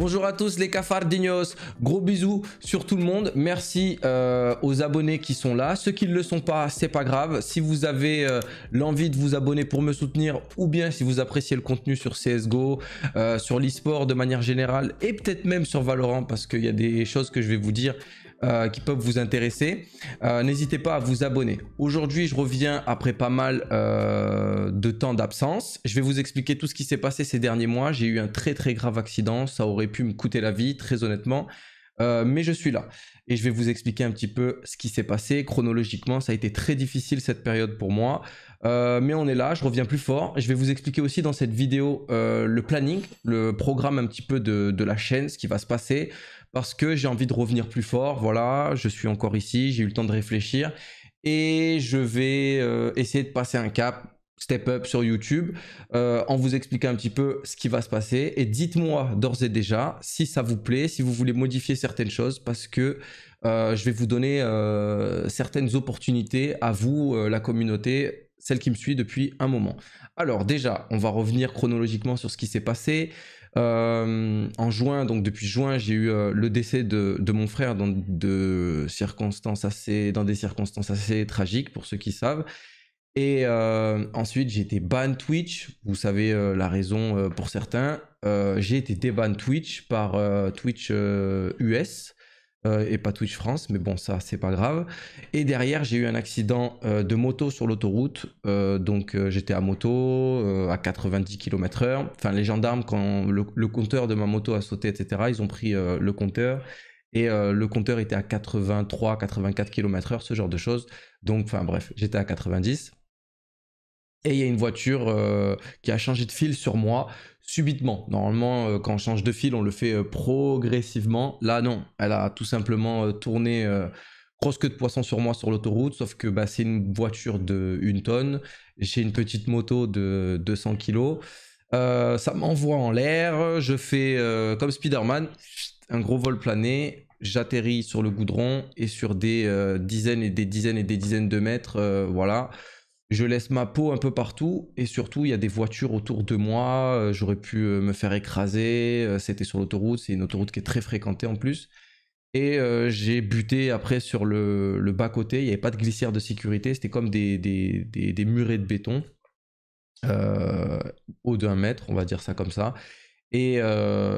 Bonjour à tous les cafardignos, gros bisous sur tout le monde. Merci euh, aux abonnés qui sont là. Ceux qui ne le sont pas, c'est pas grave. Si vous avez euh, l'envie de vous abonner pour me soutenir ou bien si vous appréciez le contenu sur CSGO, euh, sur l'e-sport de manière générale et peut-être même sur Valorant parce qu'il y a des choses que je vais vous dire euh, qui peuvent vous intéresser, euh, n'hésitez pas à vous abonner. Aujourd'hui, je reviens après pas mal euh, de temps d'absence. Je vais vous expliquer tout ce qui s'est passé ces derniers mois. J'ai eu un très très grave accident, ça aurait pu me coûter la vie, très honnêtement. mais je suis là et je vais vous expliquer un petit peu ce qui s'est passé chronologiquement. Ça a été très difficile cette période pour moi, mais on est là, je reviens plus fort. Je vais vous expliquer aussi dans cette vidéo le planning, le programme un petit peu de, de la chaîne, ce qui va se passer parce que j'ai envie de revenir plus fort. Voilà, je suis encore ici, j'ai eu le temps de réfléchir et je vais euh, essayer de passer un cap, step up sur YouTube, euh, en vous expliquant un petit peu ce qui va se passer. Et dites-moi d'ores et déjà si ça vous plaît, si vous voulez modifier certaines choses, parce que euh, je vais vous donner certaines opportunités à vous, la communauté, celle qui me suit depuis un moment. Alors déjà, on va revenir chronologiquement sur ce qui s'est passé. Euh, en juin, donc depuis juin, j'ai eu euh, le décès de, mon frère dans, de circonstances assez, dans des circonstances assez tragiques pour ceux qui savent. Et euh, ensuite, j'ai été ban Twitch. Vous savez la raison pour certains. j'ai été déban Twitch par Twitch US. Euh, et pas Twitch France, mais bon, ça, c'est pas grave. Et derrière, j'ai eu un accident euh, de moto sur l'autoroute. Euh, donc, j'étais à moto à 90 km/h. Enfin, les gendarmes, quand le, compteur de ma moto a sauté, etc., ils ont pris le compteur. Et le compteur était à 83, 84 km/h, ce genre de choses. Donc, enfin, bref, j'étais à 90. Et il y a une voiture qui a changé de fil sur moi subitement. Normalement, euh, quand on change de fil, on le fait euh, progressivement. Là, non. Elle a tout simplement euh, tourné grosse queue de poisson sur moi sur l'autoroute, sauf que bah, c'est une voiture de 1 tonne. J'ai une petite moto de 200 kg. ça m'envoie en l'air. Je fais comme Spider-Man, un gros vol plané. J'atterris sur le goudron et sur des dizaines et des dizaines et des dizaines de mètres. voilà je laisse ma peau un peu partout et surtout il y a des voitures autour de moi, euh, j'aurais pu euh, me faire écraser, euh, c'était sur l'autoroute, c'est une autoroute qui est très fréquentée en plus. Et j'ai buté après sur le, bas-côté, il n'y avait pas de glissière de sécurité, c'était comme des, murets de béton, haut d'un mètre, on va dire ça comme ça. Et,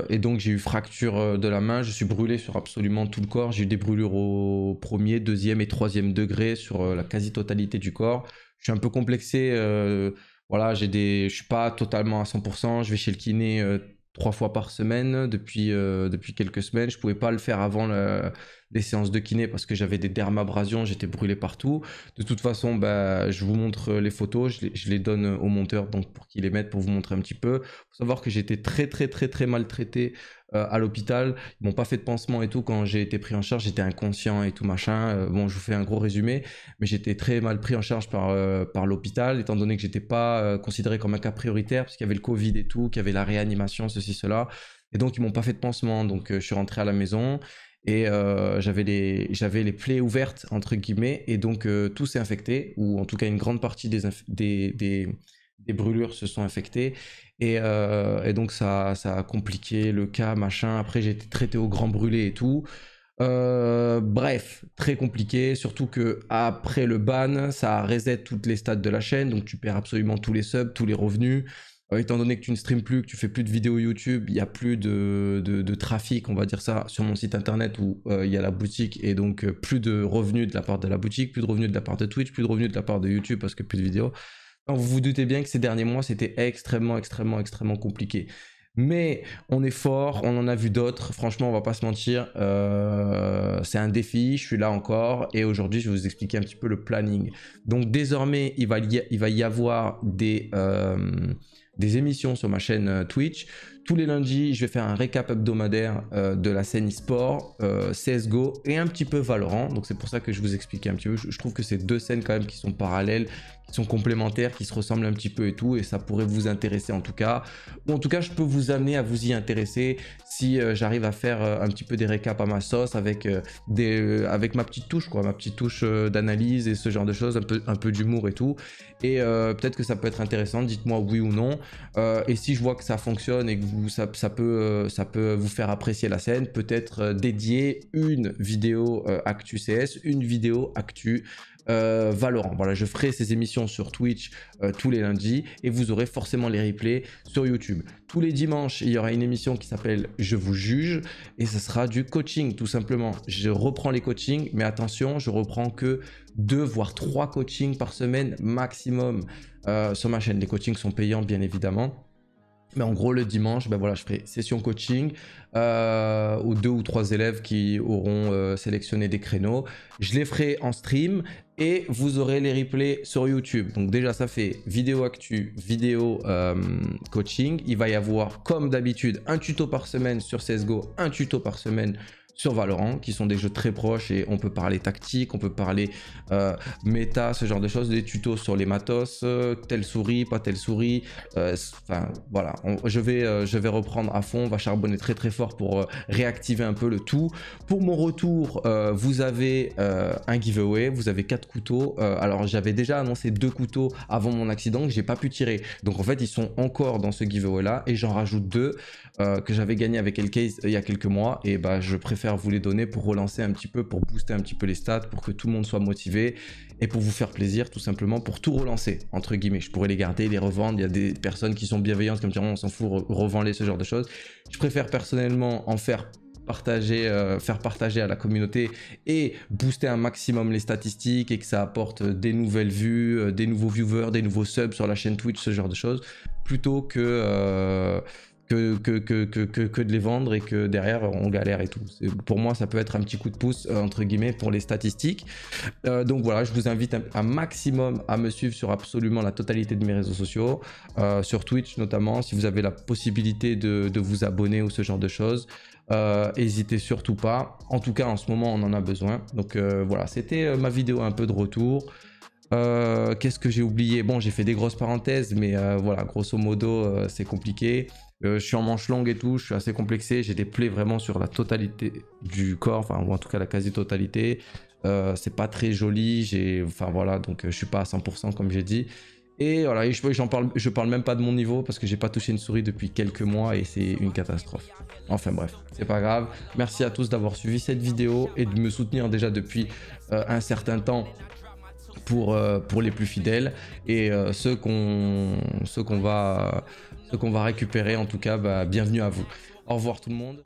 et donc j'ai eu fracture de la main, je suis brûlé sur absolument tout le corps, j'ai eu des brûlures au premier, deuxième et troisième degré sur la quasi-totalité du corps je suis un peu complexé. Euh, voilà, j'ai des, je suis pas totalement à 100%. Je vais chez le kiné euh, trois fois par semaine depuis, euh, depuis quelques semaines. Je pouvais pas le faire avant les séances de kiné parce que j'avais des dermabrasions, j'étais brûlé partout. De toute façon, bah, je vous montre les photos, je les, donne au monteur donc pour qu'il les mette pour vous montrer un petit peu. Savoir que j'étais très très très très maltraité euh, à l'hôpital. Ils m'ont pas fait de pansement et tout quand j'ai été pris en charge. J'étais inconscient et tout machin. Euh, bon, je vous fais un gros résumé, mais j'étais très mal pris en charge par, euh, par l'hôpital, étant donné que j'étais pas considéré comme un cas prioritaire, parce qu'il y avait le Covid et tout, qu'il y avait la réanimation, ceci, cela. Et donc, ils m'ont pas fait de pansement. Donc, je suis rentré à la maison et j'avais les les plaies ouvertes entre guillemets et donc tout s'est infecté ou en tout cas une grande partie des, des, des, brûlures se sont infectées euh, et, donc ça, ça a compliqué le cas, machin. Après j'ai été traité au grand brûlé et tout. Euh, bref, très compliqué, surtout que après le ban, ça reset toutes les stats de la chaîne, donc tu perds absolument tous les subs, tous les revenus. Euh, étant donné que tu ne streams plus, que tu fais plus de vidéos YouTube, il n'y a plus de, de, trafic, on va dire ça, sur mon site internet où il y a la boutique et donc plus de revenus de la part de la boutique, plus de revenus de la part de Twitch, plus de revenus de la part de YouTube parce que plus de vidéos vous vous doutez bien que ces derniers mois, c'était extrêmement, extrêmement, extrêmement compliqué. Mais on est fort, on en a vu d'autres. Franchement, on va pas se mentir. Euh, c'est un défi. Je suis là encore. Et aujourd'hui, je vais vous expliquer un petit peu le planning. Donc, désormais, il va y, il va y avoir des, euh, des émissions sur ma chaîne euh, Twitch. Tous les lundis, je vais faire un récap hebdomadaire de la scène e-sport, CSGO et un petit peu Valorant. Donc c'est pour ça que je vous explique un petit peu. je trouve que c'est deux scènes quand même qui sont parallèles, sont complémentaires, qui se ressemblent un petit peu et tout, et ça pourrait vous intéresser en tout cas. Ou en tout cas, je peux vous amener à vous y intéresser si euh, j'arrive à faire euh, un petit peu des récaps à ma sauce avec, euh, des, avec ma petite touche, quoi, ma petite touche d'analyse et ce genre de choses, un peu, un peu d'humour et tout. Et peut-être que ça peut être intéressant, dites-moi oui ou non. et si je vois que ça fonctionne et que vous, ça, peut, ça peut vous faire apprécier la scène, peut-être dédier une vidéo Actu CS, une vidéo Actu euh, Valorant. Voilà, je ferai ces émissions sur Twitch euh, tous les lundis et vous aurez forcément les replays sur YouTube. Tous les dimanches, il y aura une émission qui s'appelle Je vous juge et ce sera du coaching tout simplement. Je reprends les coachings, mais attention, je reprends que deux voire trois coachings par semaine maximum euh, sur ma chaîne. Les coachings sont payants bien évidemment. Mais en gros, le dimanche, ben voilà, je ferai session coaching euh, ou deux ou trois élèves qui auront euh, sélectionné des créneaux. Je les ferai en stream et vous aurez les replays sur YouTube. Donc déjà, ça fait vidéo actu, vidéo euh, coaching. Il va y avoir, comme d'habitude, un tuto par semaine sur CSGO, un tuto par semaine sur Valorant, qui sont des jeux très proches et on peut parler tactique, on peut parler euh, méta, ce genre de choses, des tutos sur les matos, euh, telle souris, pas telle souris. Euh, enfin voilà, je, vais, je vais reprendre à fond, on va charbonner très très fort pour réactiver un peu le tout. Pour mon retour, vous avez un giveaway, vous avez quatre couteaux. alors j'avais déjà annoncé deux couteaux avant mon accident que j'ai pas pu tirer. Donc en fait ils sont encore dans ce giveaway là et j'en rajoute deux que j'avais gagné avec Elcase il y a quelques mois et bah je préfère vous les donner pour relancer un petit peu, pour booster un petit peu les stats, pour que tout le monde soit motivé et pour vous faire plaisir tout simplement, pour tout relancer, entre guillemets. Je pourrais les garder, les revendre. Il y a des personnes qui sont bienveillantes, comme diront on s'en fout, revendre ce genre de choses. Je préfère personnellement en faire partager, euh, faire partager à la communauté et booster un maximum les statistiques et que ça apporte des nouvelles vues, euh, des nouveaux viewers, des nouveaux subs sur la chaîne Twitch, ce genre de choses, plutôt que euh, que, que, que, que, de les vendre et que derrière on galère et tout. Pour moi, ça peut être un petit coup de pouce, euh, entre guillemets, pour les statistiques. Euh, donc voilà, je vous invite un, maximum à me suivre sur absolument la totalité de mes réseaux sociaux, euh, sur Twitch notamment, si vous avez la possibilité de, de vous abonner ou ce genre de choses. N'hésitez surtout pas. En tout cas, en ce moment, on en a besoin. Donc voilà, c'était ma vidéo un peu de retour. Qu'est-ce que j'ai oublié? Bon, j'ai fait des grosses parenthèses, mais voilà, grosso modo, c'est compliqué. Euh, je suis en manche longue et tout, je suis assez complexé. J'ai des plaies vraiment sur la totalité du corps, enfin, ou en tout cas la quasi-totalité. Euh, c'est pas très joli, enfin voilà, donc euh, je suis pas à 100% comme j'ai dit. Et voilà, je, parle, je parle même pas de mon niveau parce que j'ai pas touché une souris depuis quelques mois et c'est une catastrophe. Enfin bref, c'est pas grave. Merci à tous d'avoir suivi cette vidéo et de me soutenir déjà depuis un certain temps pour, pour les plus fidèles et ceux qu'on va va récupérer. En tout cas, bah, bienvenue à vous. Au revoir tout le monde.